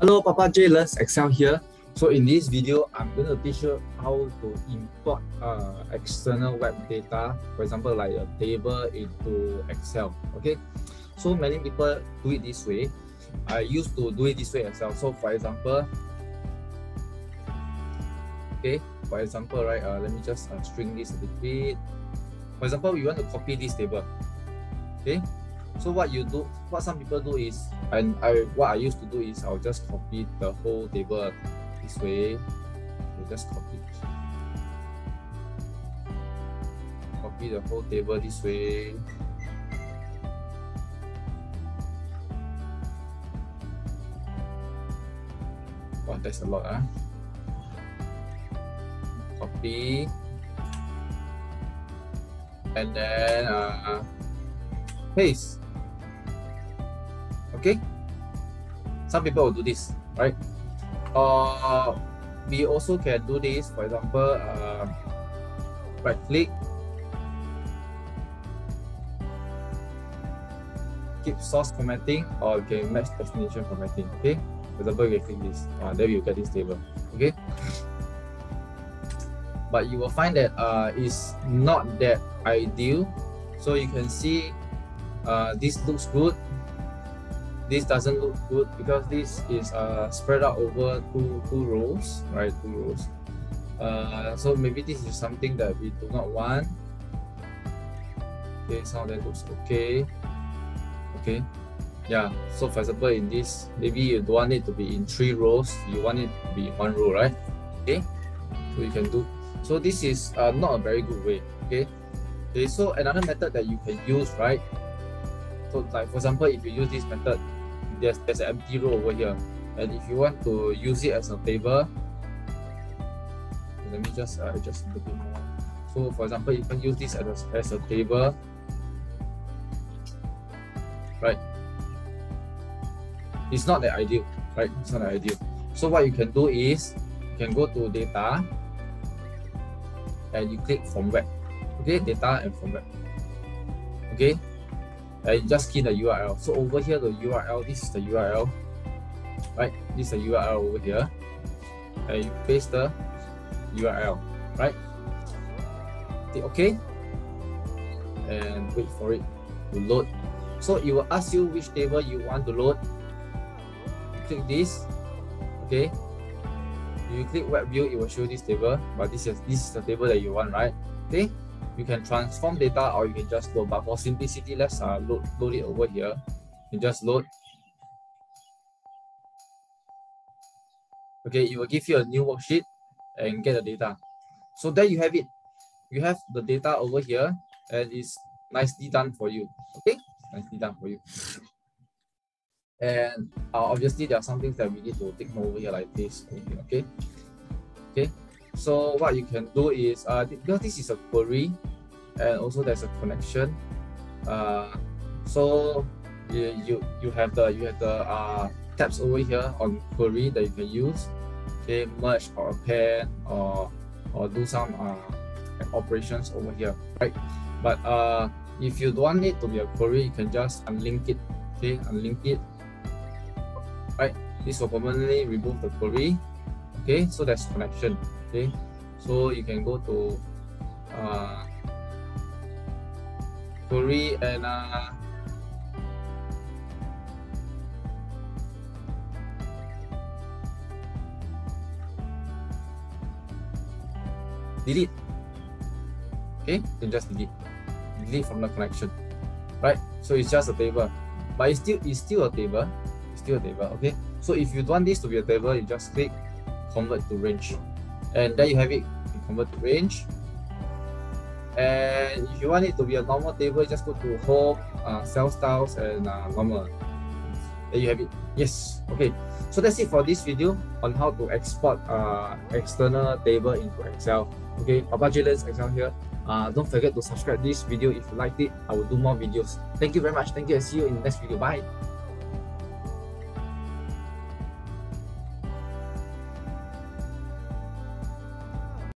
Hello, Papa Jay Learns Excel here. So in this video, I'm going to teach you how to import uh, external web data, for example, like a table into Excel, okay? So many people do it this way. I used to do it this way as well. So for example, okay, for example, right, uh, let me just uh, string this a little bit. For example, we want to copy this table, okay? So what you do, what some people do is, and I what I used to do is I'll just copy the whole table this way. You just copy. Copy the whole table this way. Wow, that's a lot, huh? Copy. And then uh, paste. Okay? Some people will do this, right? Uh, we also can do this, for example, uh, right click, keep source formatting, or you can match destination formatting. Okay, for example, you click this, uh, then you get this table. Okay, but you will find that uh, it's not that ideal. So you can see uh, this looks good this doesn't look good because this is uh, spread out over two two rows, right? Two rows. Uh, so maybe this is something that we do not want. Okay, some that looks okay. Okay, yeah. So for example, in this, maybe you don't want it to be in three rows. You want it to be one row, right? Okay, so you can do. So this is uh, not a very good way. Okay. Okay. So another method that you can use, right? So like for example, if you use this method, there's there's an empty row over here. And if you want to use it as a table let me just uh, adjust a bit more. So for example you can use this as a, as a table. Right? It's not the ideal right? It's not the ideal. So what you can do is you can go to data and you click from web. Okay? Data and from web. Okay and just key the URL. So over here, the URL, this is the URL, right? This is the URL over here. And you paste the URL, right? Click OK. And wait for it to load. So it will ask you which table you want to load. Click this, okay? You click web view, it will show this table, but this is this is the table that you want, right? Okay you can transform data or you can just load. But for simplicity, let's uh, load, load it over here. You just load. Okay, it will give you a new worksheet and get the data. So there you have it. You have the data over here and it's nicely done for you. Okay, nicely done for you. And uh, obviously there are some things that we need to take over here like this. Okay, okay. So what you can do is, uh, because this is a query, and also there's a connection. Uh, so you, you you have the you have the uh, tabs over here on query that you can use. Okay, merge or append or or do some uh, operations over here, right? But uh, if you don't want it to be a query, you can just unlink it. Okay, unlink it. Right, this will permanently remove the query. Okay, so that's connection okay? So you can go to uh, query and uh, delete. Okay can just delete. Delete from the connection right? So it's just a table but it's still it's still a table it's still a table okay? So if you want this to be a table you just click convert to range. And there you have it you convert to range. And if you want it to be a normal table just go to home uh, cell styles and uh, normal. There you have it. Yes. Okay. So that's it for this video on how to export uh, external table into excel. Okay. Papa Jay Learns excel here. Uh, don't forget to subscribe this video if you liked it. I will do more videos. Thank you very much. Thank you and see you in the next video. Bye